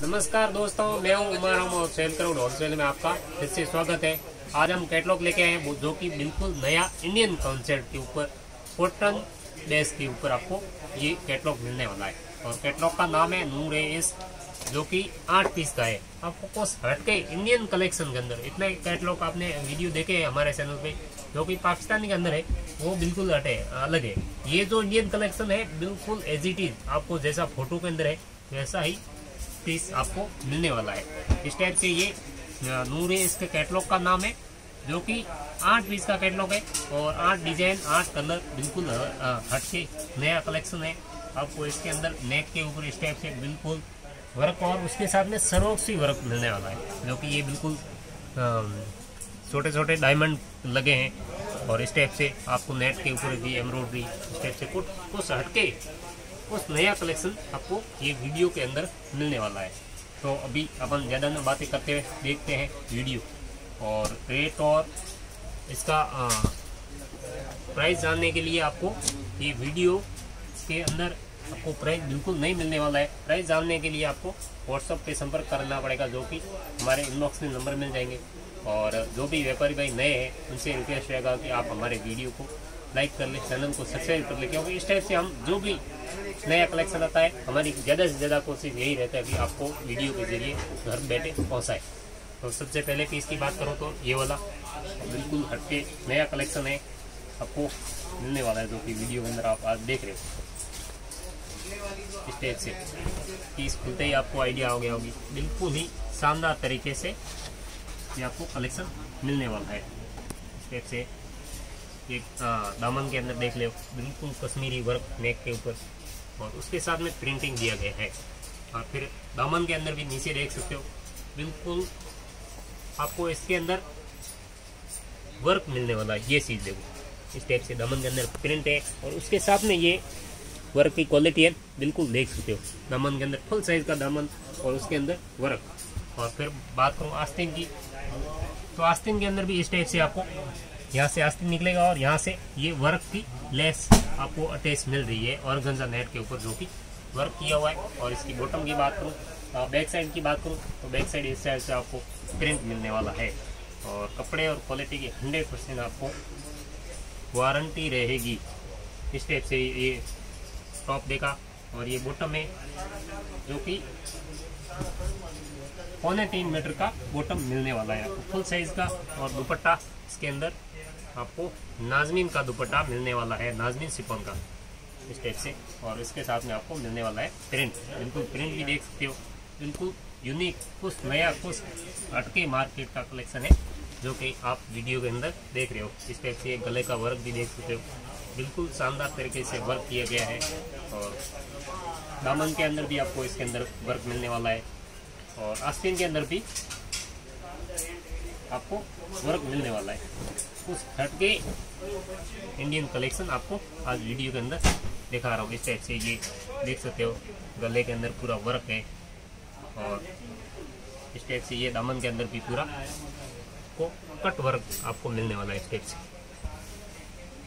नमस्कार दोस्तों, मैं हूँ उमर हम सेल करोड़ होलसेल में आपका फिर से स्वागत है। आज हम कैटलॉग लेके आए हैं जो कि बिल्कुल नया इंडियन कॉन्सेप्ट के ऊपर कॉटन बेस के ऊपर आपको ये कैटलॉग मिलने वाला है। और कैटलॉग का नाम है नूर एस जो कि आठ पीस का है। आपको कुछ हटके इंडियन कलेक्शन के अंदर, इतने कैटलॉग आपने वीडियो देखे हैं हमारे चैनल पे, जो कि पाकिस्तानी के अंदर है, वो बिल्कुल हटे, अलग है। ये जो इंडियन कलेक्शन है, बिल्कुल एज इट इज़ आपको जैसा फ़ोटो के अंदर है, वैसा ही पीस आपको मिलने वाला है। इस टाइप से ये नूर इसके कैटलॉग का नाम है, जो कि आठ पीस का कैटलॉग है और आठ डिज़ाइन आठ कलर बिल्कुल हटके नया कलेक्शन है। आपको इसके अंदर नेक के ऊपर इस टाइप से बिल्कुल वर्क और उसके साथ में सरोक्सी वर्क मिलने वाला है, जो कि ये बिल्कुल छोटे छोटे डायमंड लगे हैं। और इस टाइप से आपको नेट के ऊपर भी एम्ब्रॉयडरी इस टाइप से कुछ कुछ हटके कुछ नया कलेक्शन आपको ये वीडियो के अंदर मिलने वाला है। तो अभी अपन ज़्यादा न बातें करते हुए देखते हैं वीडियो और रेट और इसका आ, प्राइस जानने के लिए आपको ये वीडियो के अंदर आपको प्राइस बिल्कुल नहीं मिलने वाला है। प्राइस जानने के लिए आपको व्हाट्सअप पे संपर्क करना पड़ेगा जो कि हमारे इनबॉक्स में नंबर मिल जाएँगे। और जो भी व्यापारी भाई नए हैं उनसे रिक्वेस्ट रहेगा कि आप हमारे वीडियो को लाइक कर ले, चैनल को सब्सक्राइब कर ले, क्योंकि इस टाइप से हम जो भी नया कलेक्शन आता है, हमारी ज़्यादा से ज़्यादा कोशिश यही रहता है कि आपको वीडियो के ज़रिए घर बैठे पहुँचाए। तो सबसे पहले पीस की बात करो तो ये वाला बिल्कुल हटके नया कलेक्शन है, आपको मिलने वाला है जो कि वीडियो के अंदर आप आज देख रहे हो। इस टाइप से पीस खुलते ही आपको आइडिया हो गया होगी। बिल्कुल ही शानदार तरीके से ये आपको कलेक्शन मिलने वाला है। इस टाइप से एक दामन के अंदर देख ले, बिल्कुल कश्मीरी वर्क नेक के ऊपर। और उसके साथ में प्रिंटिंग दिया गया है। और फिर दामन के अंदर भी नीचे देख सकते हो, बिल्कुल आपको इसके अंदर वर्क मिलने वाला ये चीज़ देखो, इस टाइप से दामन के अंदर प्रिंट है। और उसके साथ में ये वर्क की क्वालिटी है, बिल्कुल देख सकते हो। दामन के अंदर फुल साइज़ का दामन और उसके अंदर वर्क और फिर बात करूँ आस्तीन की तो आस्तीन के अंदर भी इस टाइप से आपको यहाँ से आस्तीन निकलेगा और यहाँ से ये वर्क की लेस आपको अटैच मिल रही है और गंजा नेट के ऊपर जो कि वर्क किया हुआ है। और इसकी बॉटम की बात करूँ बैक साइड की बात करूँ तो बैक साइड इस साइड से आपको प्रिंट मिलने वाला है। और कपड़े और क्वालिटी की हंड्रेड परसेंट आपको वारंटी रहेगी। इस टाइप से ये टॉप देखा और ये बॉटम है जो कि पौने तीन मीटर का बॉटम मिलने वाला है आपको। फुल साइज़ का और दुपट्टा इसके अंदर आपको नाजमीन का दुपट्टा मिलने वाला है, नाजमीन सिपन का। इस टाइप से। और इसके साथ में आपको मिलने वाला है प्रिंट बिल्कुल प्रिंट भी देख सकते हो। बिल्कुल यूनिक कुछ नया कुछ अटके मार्केट का कलेक्शन है, जो कि आप वीडियो के अंदर देख रहे हो। इस टाइप से गले का वर्क भी देख सकते हो। बिल्कुल शानदार तरीके से वर्क किया गया है। और दामन के अंदर भी आपको इसके अंदर वर्क मिलने वाला है। और आस्तीन के अंदर भी आपको वर्क मिलने वाला है। उस हटके इंडियन कलेक्शन आपको आज वीडियो के अंदर दिखा रहा हूँ। इस टाइप से ये देख सकते हो, गले के अंदर पूरा वर्क है और इस टाइप से ये दामन के अंदर भी पूरा को कट वर्क आपको मिलने वाला है इस टाइप से।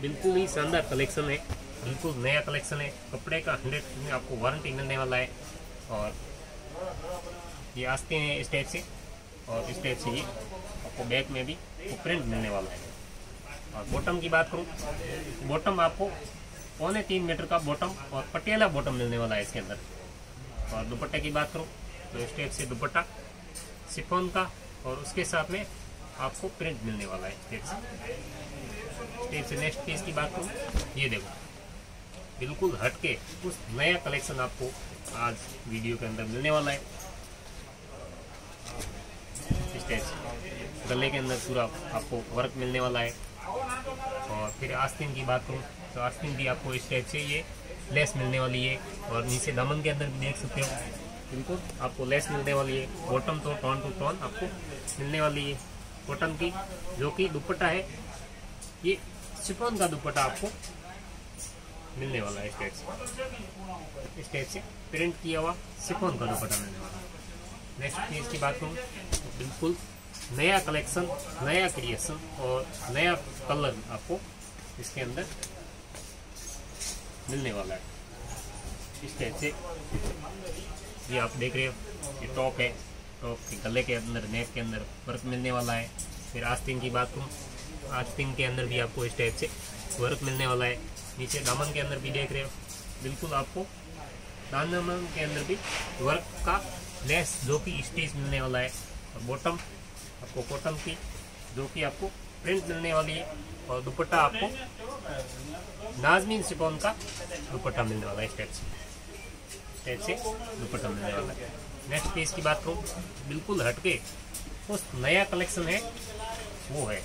बिल्कुल ही शानदार कलेक्शन है, बिल्कुल नया कलेक्शन है। कपड़े का हंड्रेड आपको वारंटी मिलने वाला है और ये आस्ते हैं इस टाइप से, और इस टाइप से ये आपको बैक में भी प्रिंट मिलने वाला है। और बॉटम की बात करूँ बॉटम आपको पौने तीन मीटर का बॉटम और पटियाला बॉटम मिलने वाला है इसके अंदर। और दुपट्टे की बात करूँ तो इस टाइप से दुपट्टा सिफोन का, और उसके साथ में आपको प्रिंट मिलने वाला है स्टेप से। स्टेप से नेक्स्ट पीस की बात करूँ, ये देखो। बिल्कुल हटके कुछ नया कलेक्शन आपको आज वीडियो के अंदर मिलने वाला है। स्टेज गले के अंदर पूरा आपको वर्क मिलने वाला है। और फिर आस्तीन की बात करूँ तो आस्तीन भी आपको इस टाइप से ये लेस मिलने वाली है। और नीचे दमन के अंदर भी देख सकते हो बिल्कुल आपको लेस मिलने वाली है। बॉटम तो टॉन टू टॉन आपको मिलने वाली है। कॉटन की, जो कि दुपट्टा है, ये सिफोन का दुपट्टा आपको मिलने वाला है इस टाइप से। से प्रिंट किया हुआ सिफोन का दुपट्टा मिलने वाला है। नेक्स्ट पीस की बात करूँ, बिल्कुल नया कलेक्शन नया क्रिएशन और नया कलर आपको इसके अंदर मिलने वाला है। इस टाइप से ये आप देख रहे हो, ये टॉप है टॉप के गले के अंदर नेक के अंदर वर्क मिलने वाला है। फिर आस्तीन की बात करूँ आस्तीन के अंदर भी आपको इस टाइप से वर्क मिलने वाला है। नीचे दामन के अंदर भी देख रहे हो, बिल्कुल आपको दामन के अंदर भी वर्क का लेस जो कि स्टेज मिलने वाला है, और बॉटम आपको कॉटन की, जो कि आपको प्रिंट मिलने वाली है, और दुपट्टा आपको नाजमीन सिपॉन का दुपट्टा मिलने वाला है इस टाइप से टाइप से दुपट्टा मिलने वाला है। नेक्स्ट पीस की बात करूँ, बिल्कुल हटके उस नया कलेक्शन है, वो है।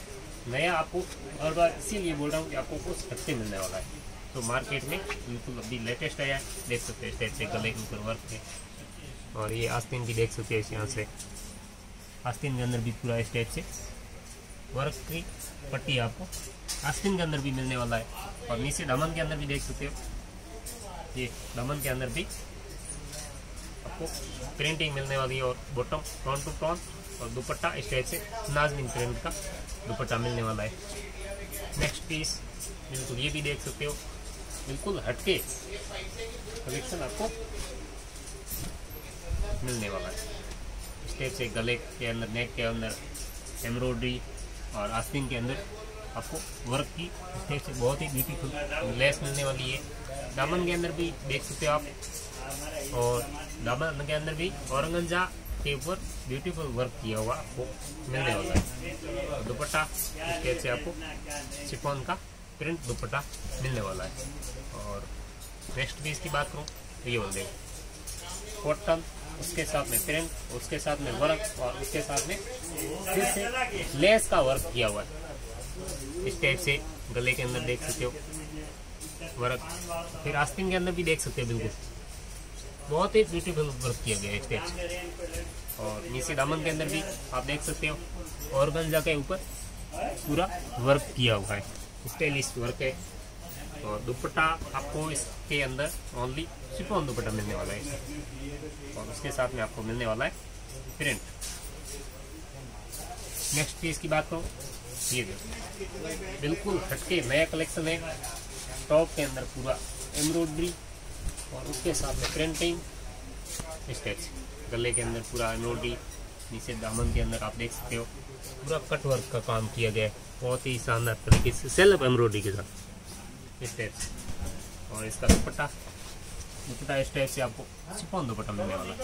नया आपको हर बार इसीलिए बोल रहा हूँ कि आपको कुछ हटके मिलने वाला है। तो मार्केट में बिल्कुल अभी लेटेस्ट आया देख सकते हैं इस टाइप से गले के ऊपर वर्क है। और ये आस्तीन भी देख सकते हैं इस यहाँ से। आस्तीन के अंदर भी पूरा इस टाइप से वर्क की पट्टी आपको आस्तीन के अंदर भी मिलने वाला है। और नीचे दमन के अंदर भी देख सकते हो। ये दमन के अंदर भी आपको प्रिंटिंग मिलने वाली है और बॉटम टॉन टू टॉन और दुपट्टा इस टाइप से नाजमीन प्रिंट का दुपट्टा मिलने वाला है। नेक्स्ट पीस बिल्कुल ये भी देख सकते हो। बिल्कुल हटके। कलेक्शन आपको मिलने वाला है। इस टाइप से गले के अंदर नेक के अंदर एम्ब्रॉयडरी और आस्तीन के अंदर आपको वर्क की इस टाइप से बहुत ही ब्यूटीफुल लेस मिलने वाली है। दामन के अंदर भी देख सकते हो आप। और दामन के अंदर भी औरंगंजा के ऊपर ब्यूटीफुल वर्क किया हुआ आपको मिलने वाला है। दुपट्टा इस टाइप से आपको चिपॉन का प्रिंट दुपट्टा मिलने वाला है। और नेक्स्ट पीस की बात करूँ तो ये बोल देखो कॉटन उसके साथ में प्रिंट उसके साथ में वर्क और उसके साथ में फिर से लेस का वर्क किया हुआ है। इस टाइप से गले के अंदर देख सकते हो। वर्क फिर आस्तीन के अंदर भी देख सकते हो बिल्कुल। बहुत ही ब्यूटीफुल वर्क किया गया है इस टाइप से। और नीचे दामन के अंदर भी आप देख सकते हो। और गंजा के ऊपर पूरा वर्क किया हुआ है। स्टाइलिश वर्क है। और दुपट्टा आपको इसके अंदर ओनली सिफोन दुपट्टा मिलने वाला है। और उसके साथ में आपको मिलने वाला है प्रिंट नेक्स्ट पीस की बात करूँ ये देखो। बिल्कुल हटके नया कलेक्शन है। टॉप के अंदर पूरा एम्ब्रॉयडरी और उसके साथ में प्रिंटिंग इस टाइप से गले के अंदर पूरा एम्ब्रॉयडरी नीचे दामन के अंदर आप देख सकते हो। पूरा कट वर्क का काम किया गया है। बहुत ही शानदार तरीके से सेल्फ एम्ब्रॉयडरी के साथ। इस और इसका दुपट्टा दुपट्टा इस टाइप से आपको सिफोन दुपट्टा मिलने वाला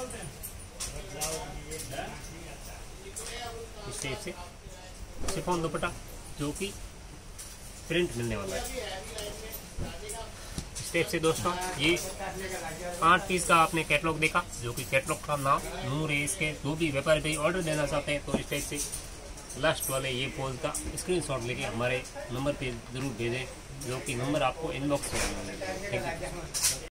इस टाइप से सिफोन दुपट्टा जो कि प्रिंट मिलने वाला है स्टेप से दोस्तों ये आठ पीस का आपने कैटलॉग देखा जो कि कैटलॉग का नाम नूर है इसके जो भी व्यापारी भाई ऑर्डर देना चाहते हैं तो इस टाइप से लास्ट वाले ये पोज का स्क्रीनशॉट लेके हमारे नंबर पे ज़रूर भेजें जो कि नंबर आपको इनबॉक्स में मिलेगा। Thank you